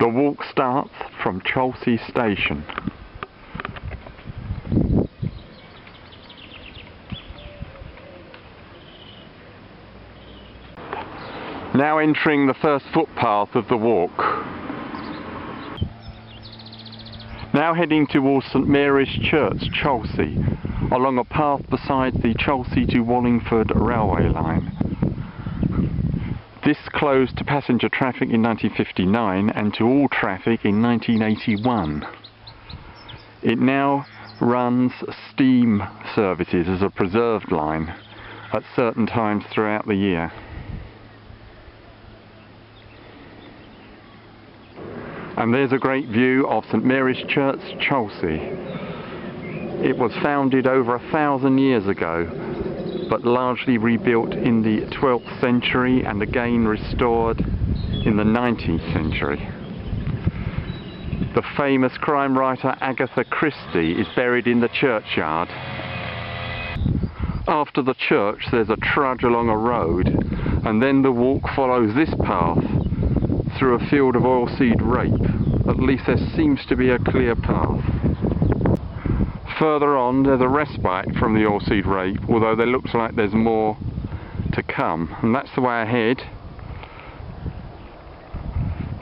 The walk starts from Cholsey Station. Now entering the first footpath of the walk. Now heading towards St Mary's Church, Cholsey, along a path beside the Cholsey to Wallingford railway line. This closed to passenger traffic in 1959 and to all traffic in 1981. It now runs steam services as a preserved line at certain times throughout the year. And there's a great view of St Mary's Church, Cholsey. It was founded over a thousand years ago, but largely rebuilt in the 12th century and again restored in the 19th century. The famous crime writer Agatha Christie is buried in the churchyard. After the church there's a trudge along a road and then the walk follows this path through a field of oilseed rape. At least there seems to be a clear path. Further on there's a respite from the oilseed rape, although there looks like there's more to come. And that's the way ahead.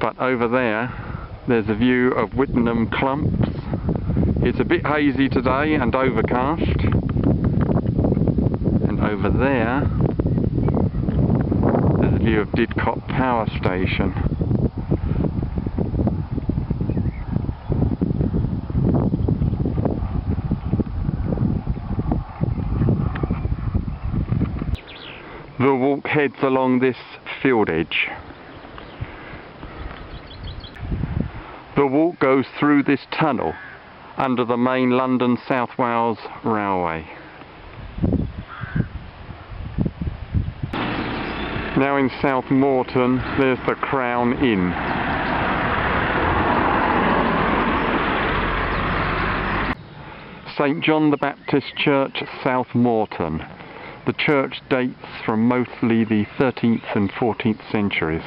But over there there's a view of Wittenham Clumps. It's a bit hazy today and overcast. And over there there's a view of Didcot Power Station. The walk heads along this field edge. The walk goes through this tunnel under the main London South Wales Railway. Now in South Moreton there's the Crown Inn. St John the Baptist Church, South Moreton. The church dates from mostly the 13th and 14th centuries.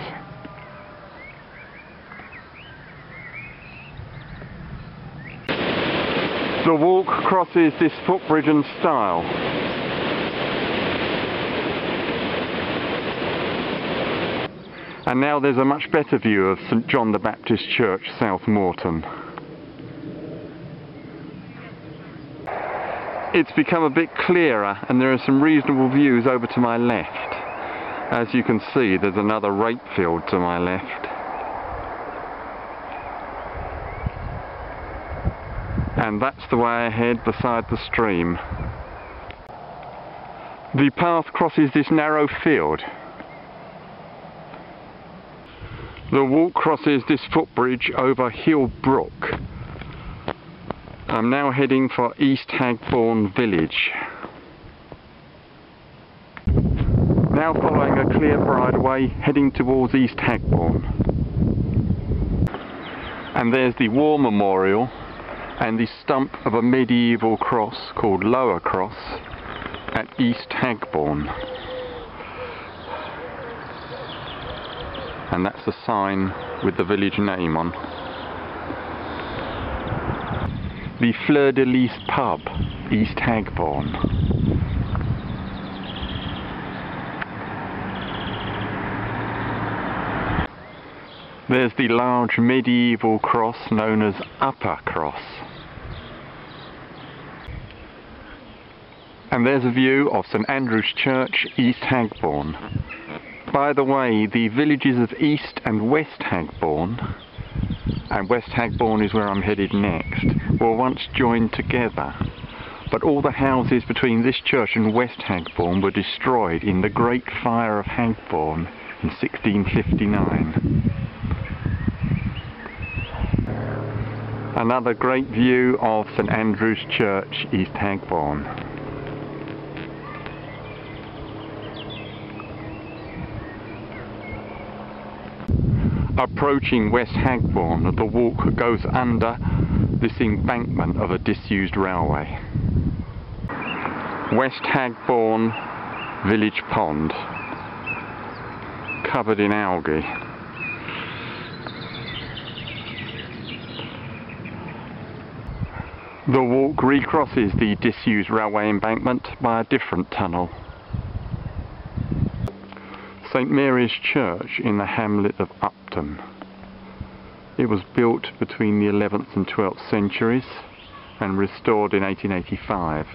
The walk crosses this footbridge and stile. And now there's a much better view of St John the Baptist Church, South Moreton. It's become a bit clearer and there are some reasonable views over to my left. As you can see there's another rape field to my left. And that's the way ahead beside the stream. The path crosses this narrow field. The walk crosses this footbridge over Hill Brook. I'm now heading for East Hagbourne village. Now following a clear bridleway heading towards East Hagbourne. And there's the War Memorial and the stump of a medieval cross called Lower Cross at East Hagbourne. And that's the sign with the village name on. The Fleur de Lis pub, East Hagbourne. There's the large medieval cross known as Upper Cross. And there's a view of St Andrew's Church, East Hagbourne. By the way, the villages of East and West Hagbourne, and West Hagbourne is where I'm headed next, were once joined together. But all the houses between this church and West Hagbourne were destroyed in the Great Fire of Hagbourne in 1659. Another great view of St Andrew's Church, East Hagbourne. Approaching West Hagbourne, the walk goes under this embankment of a disused railway. West Hagbourne Village Pond, covered in algae. The walk recrosses the disused railway embankment by a different tunnel. St Mary's Church in the hamlet of Upton. It was built between the 11th and 12th centuries and restored in 1885.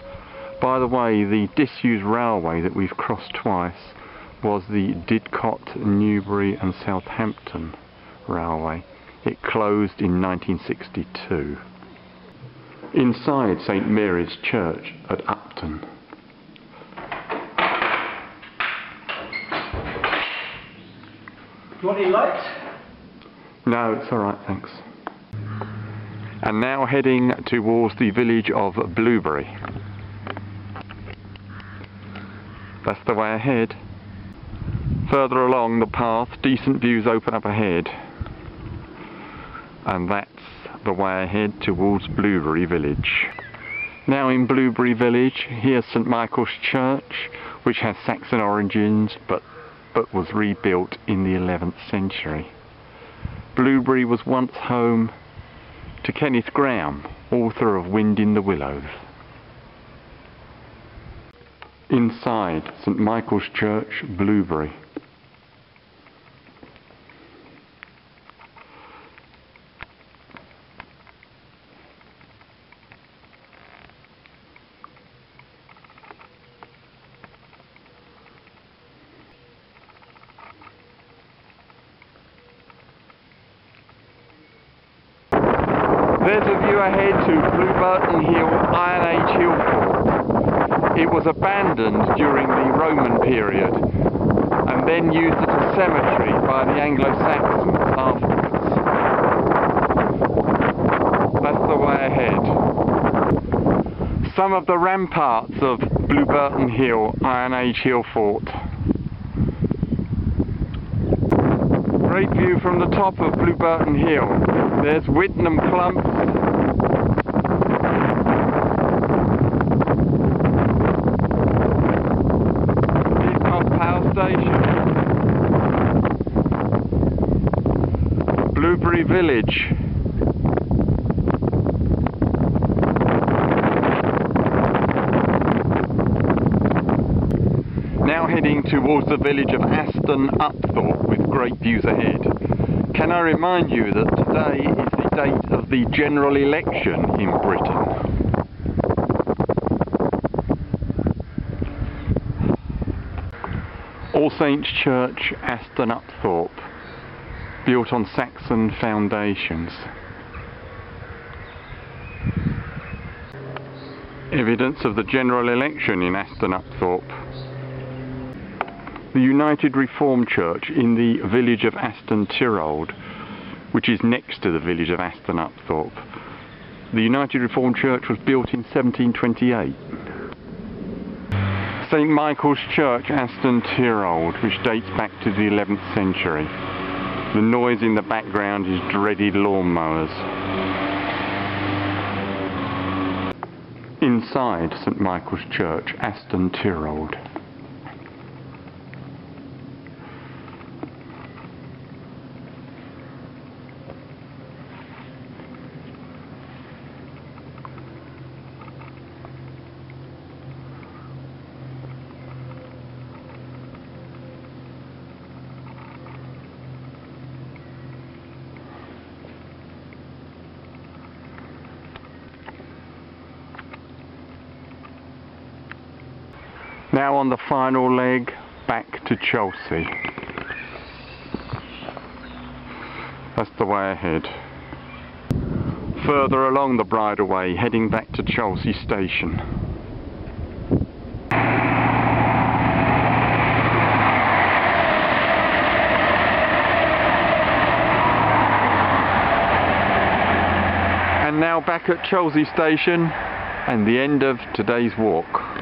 By the way, the disused railway that we've crossed twice was the Didcot, Newbury and Southampton Railway. It closed in 1962. Inside St Mary's Church at Upton. Do you want any lights? No, it's alright, thanks. And now heading towards the village of Blewbury. That's the way ahead. Further along the path, decent views open up ahead. And that's the way ahead towards Blewbury village. Now in Blewbury village, here's St Michael's Church, which has Saxon origins, but, but was rebuilt in the 11th century. Blewbury was once home to Kenneth Grahame, author of Wind in the Willows. Inside St Michael's Church, Blewbury. There's a view ahead to Blewburton Hill Iron Age Hill. It was abandoned during the Roman period and then used as a cemetery by the Anglo-Saxons afterwards. That's the way ahead. Some of the ramparts of Blewburton Hill Iron Age Hill Fort. Great view from the top of Blewburton Hill. There's Wittenham Clumps. Didcot Power Station. Blewbury Village. Now heading towards the village of Aston Upthorpe with great views ahead. Can I remind you that today is the date of the general election in Britain? All Saints Church, Aston Upthorpe, built on Saxon foundations. Evidence of the general election in Aston Upthorpe the United Reformed Church in the village of Aston Tirrold, which is next to the village of Aston Upthorpe. The United Reformed Church was built in 1728. St Michael's Church, Aston Tirrold, which dates back to the 11th century. The noise in the background is dreaded lawnmowers. Inside St Michael's Church, Aston Tirrold. Now on the final leg, back to Cholsey. That's the way ahead. Further along the bridleway, heading back to Cholsey station. And now back at Cholsey station and the end of today's walk.